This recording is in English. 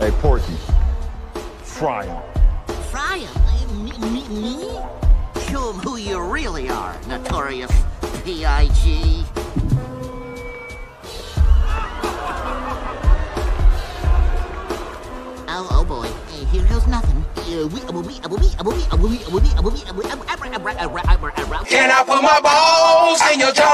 Hey, Porky, fry him. Fry him? Me, me. Show him who you really are, notorious P.I.G. Oh, oh boy, here goes nothing. Can I put my balls in your jaw?